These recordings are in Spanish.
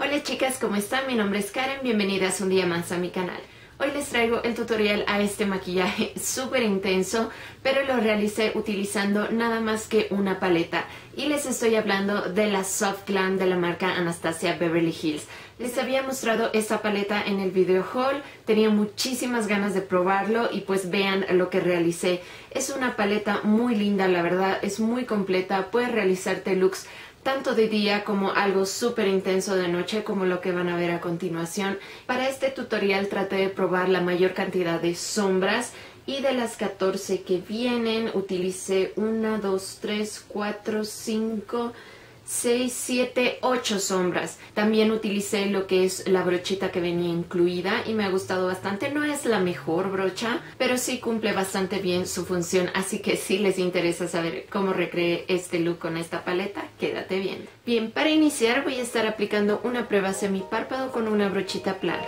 Hola chicas, ¿cómo están? Mi nombre es Karen, bienvenidas un día más a mi canal. Hoy les traigo el tutorial a este maquillaje súper intenso, pero lo realicé utilizando nada más que una paleta. Y les estoy hablando de la Soft Glam de la marca Anastasia Beverly Hills. Les había mostrado esta paleta en el video haul, tenía muchísimas ganas de probarlo y pues vean lo que realicé. Es una paleta muy linda, la verdad, es muy completa, puedes realizarte looks tanto de día como algo súper intenso de noche como lo que van a ver a continuación. Para este tutorial traté de probar la mayor cantidad de sombras y de las 14 que vienen utilicé 1, 2, 3, 4, 5... 6, 7, 8 sombras. También utilicé lo que es la brochita que venía incluida y me ha gustado bastante. No es la mejor brocha, pero sí cumple bastante bien su función. Así que si les interesa saber cómo recreé este look con esta paleta, quédate bien. Bien, para iniciar voy a estar aplicando una prueba semipárpado con una brochita plana.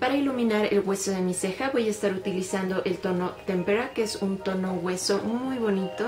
Para iluminar el hueso de mi ceja voy a estar utilizando el tono Tempera, que es un tono hueso muy bonito.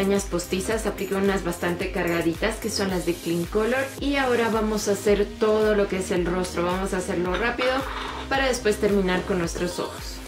Pestañas postizas, apliqué unas bastante cargaditas que son las de Clean Color y ahora vamos a hacer todo lo que es el rostro, vamos a hacerlo rápido para después terminar con nuestros ojos.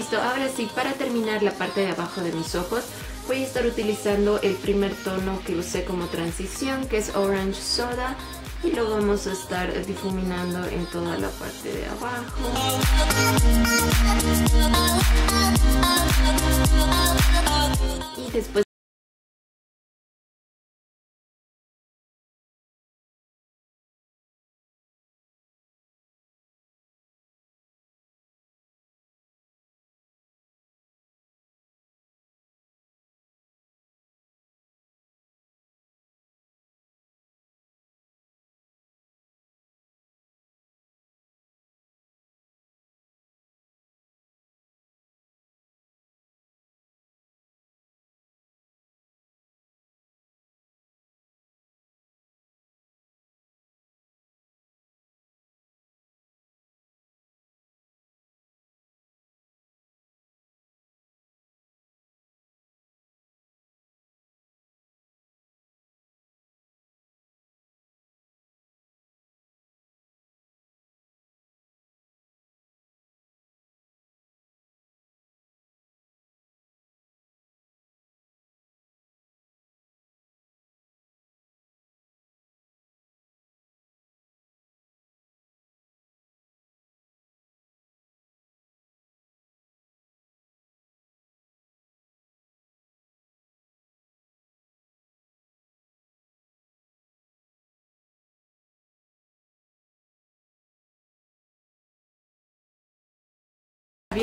Listo, ahora sí, para terminar la parte de abajo de mis ojos, voy a estar utilizando el primer tono que usé como transición, que es Orange Soda. Y lo vamos a estar difuminando en toda la parte de abajo. Y después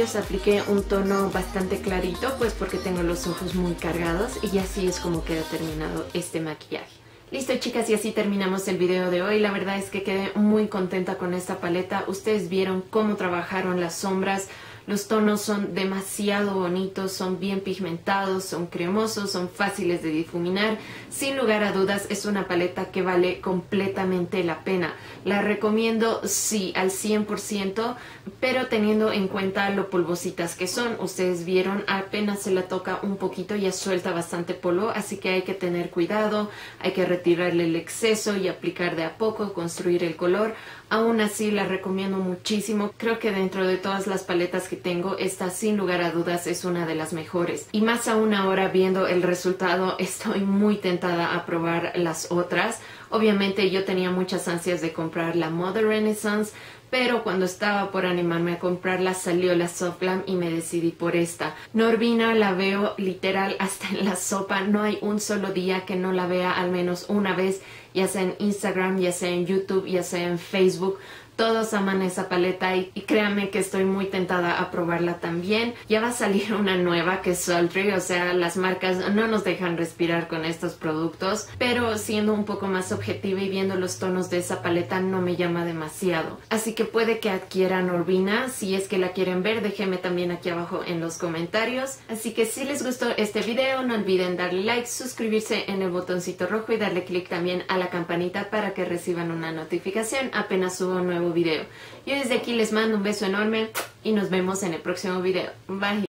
apliqué un tono bastante clarito pues porque tengo los ojos muy cargados y así es como queda terminado este maquillaje. Listo chicas y así terminamos el video de hoy. La verdad es que quedé muy contenta con esta paleta. Ustedes vieron cómo trabajaron las sombras, los tonos son demasiado bonitos, son bien pigmentados, son cremosos, son fáciles de difuminar. Sin lugar a dudas es una paleta que vale completamente la pena. La recomiendo sí al 100%, pero teniendo en cuenta lo polvositas que son. Ustedes vieron apenas se la toca un poquito ya suelta bastante polvo, así que hay que tener cuidado, hay que retirarle el exceso y aplicar de a poco, construir el color. Aún así la recomiendo muchísimo. Creo que dentro de todas las paletas que tengo, esta sin lugar a dudas es una de las mejores. Y más aún ahora viendo el resultado, estoy muy tentada a probar las otras. Obviamente yo tenía muchas ansias de comprar la Mother Renaissance, pero cuando estaba por animarme a comprarla salió la Soft Glam y me decidí por esta. Norvina la veo literal hasta en la sopa, no hay un solo día que no la vea al menos una vez ya sea en Instagram, ya sea en YouTube, ya sea en Facebook. Todos aman esa paleta y, créanme que estoy muy tentada a probarla también. Ya va a salir una nueva que es Sultry, o sea, las marcas no nos dejan respirar con estos productos, pero siendo un poco más objetiva y viendo los tonos de esa paleta no me llama demasiado. Así que puede que adquieran Orbina, si es que la quieren ver, déjenme también aquí abajo en los comentarios. Así que si les gustó este video, no olviden darle like, suscribirse en el botoncito rojo y darle click también a la campanita para que reciban una notificación apenas subo un video. Yo desde aquí les mando un beso enorme y nos vemos en el próximo video. Bye.